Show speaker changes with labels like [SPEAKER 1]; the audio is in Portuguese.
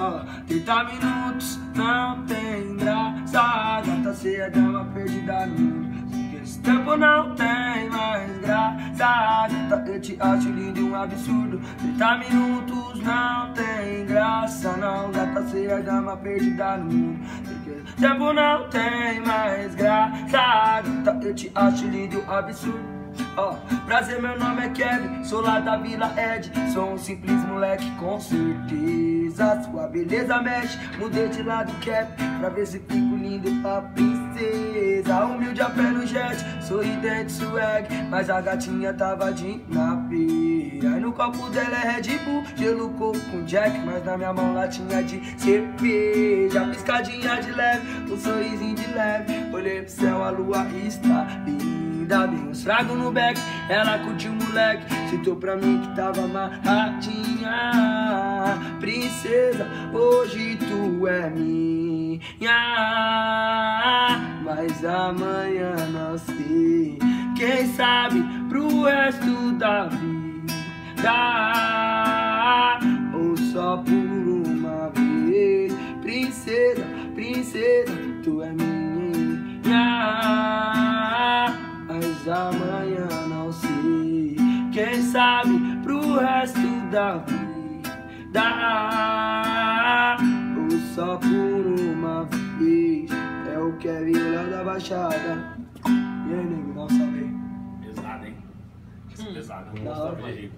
[SPEAKER 1] Ó, 30 minutos não tem graça. Gata ceia, dama perdida no mundo. Esse tempo não tem mais graça. Gata, eu te acho lindo um absurdo. 30 minutos não tem graça. Não, gata ceia, dama perdida no mundo. Tempo não tem mais graça. Eu te acho lindo um absurdo. Ó, prazer, meu nome é Kevin, sou lá da Vila Ed Sou um simples moleque com certeza Sua beleza mexe, mudei de lado cap Pra ver se fico lindo pra princesa. Humilde a pé no jet, sorridente swag Mas a gatinha tava de E no copo dela é Red Bull, gelo coco com Jack Mas na minha mão latinha de cerveja Piscadinha de leve, um sorrisinho de leve Olhei pro céu, a lua está linda bem uns fragos no back Ela curtiu moleque, citou pra mim que tava amarradinha. Princesa, hoje tu é minha Mas amanhã não sei sabe pro resto da vida Ou só por uma vez Princesa, princesa, tu é minha mas amanhã não sei. Quem sabe pro resto da vida, ou só por uma vez. É o Kevin lá da Baixada. Aí, nego, dá um salve aí.